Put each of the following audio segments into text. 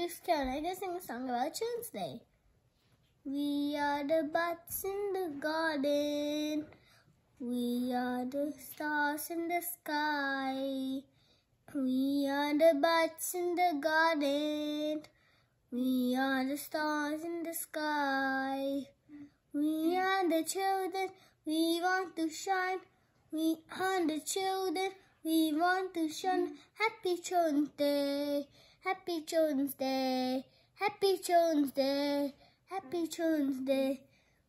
Just. I sing a song about Children's Day. We are the buds in the garden. We are the stars in the sky. We are the buds in the garden. We are the stars in the sky. We are the children. We want to shine. We are the children. We want to shine. Happy Children's Day. Happy Children's Day. Happy Children's Day. Happy Children's Day.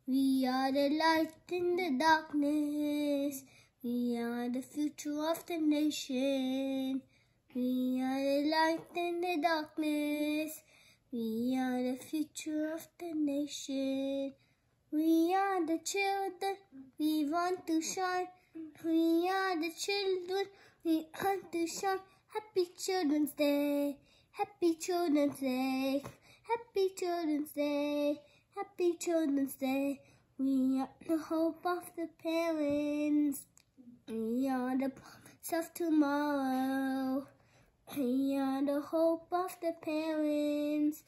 We are the light in the darkness. We are the future of the nation. We are the light in the darkness. We are the future of the nation. We are the children. We want to shine. We are the children. We want to shine. Happy Children's Day. Happy Children's Day. Happy Children's Day. Happy Children's Day. We are the hope of the parents. We are the promise of tomorrow. We are the hope of the parents.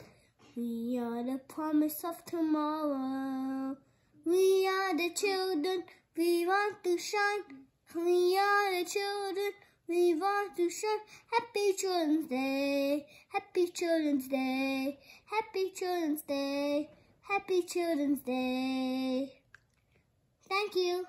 We are the promise of tomorrow. We are the children. We want to shine. We are the children. We want to shine. Happy Children's Day. Happy Children's Day. Happy Children's Day. Happy Children's Day. Thank you.